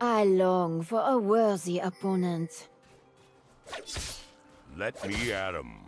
I long for a worthy opponent. Let me at him.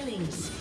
Killing spree.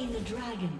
Slain the dragon.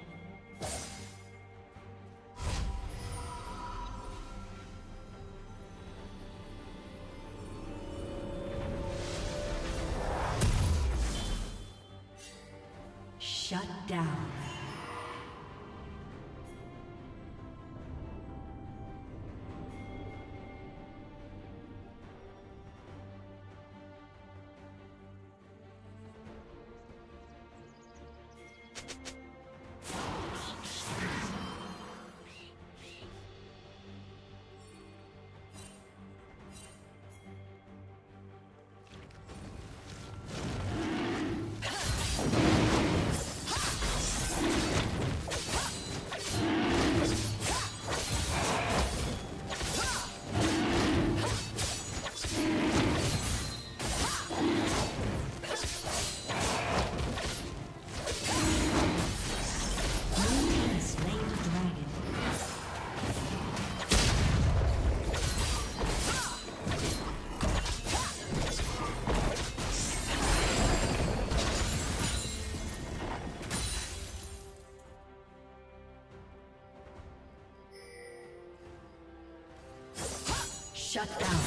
Shut down.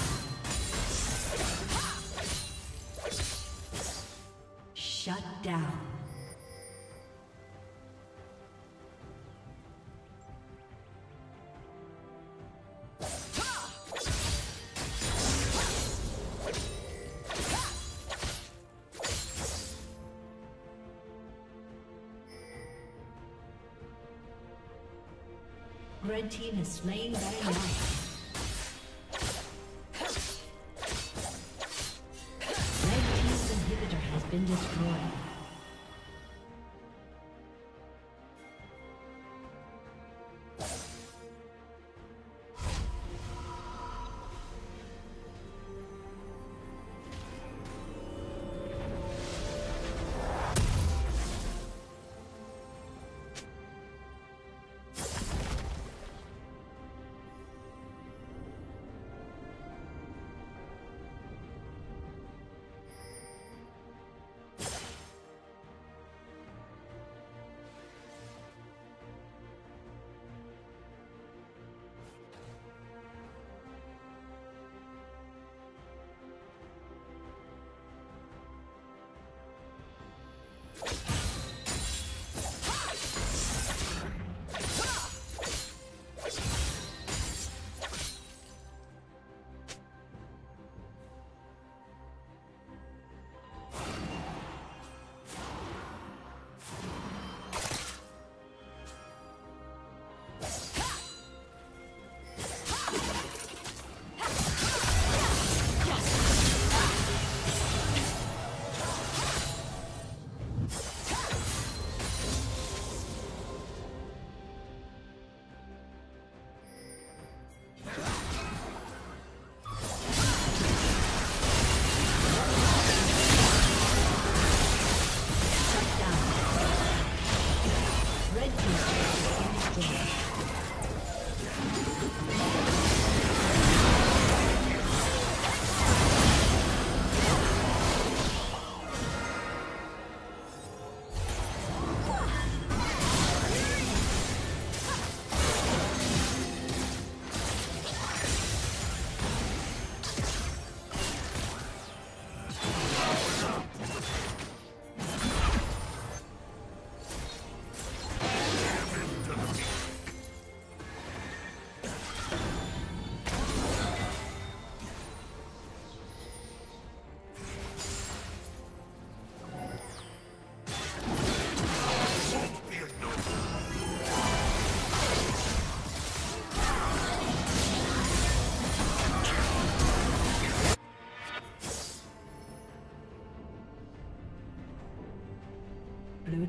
Shut down. Red team has slain Baron Red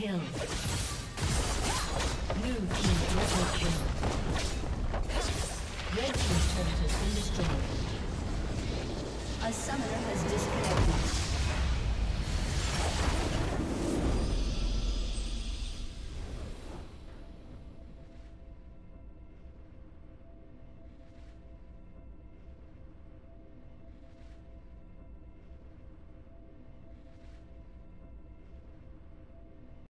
Kill.